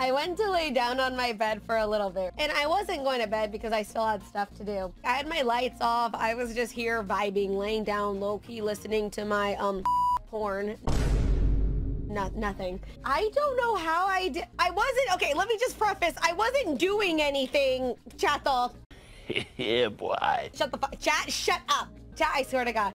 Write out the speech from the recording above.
I went to lay down on my bed for a little bit. And I wasn't going to bed because I still had stuff to do. I had my lights off. I was just here vibing, laying down low-key, listening to my um porn. Not nothing. I don't know how I did. I wasn't. Okay, let me just preface. I wasn't doing anything. Chat yeah, boy. Shut the fuck. Chat. Shut up. Chat. I swear to God.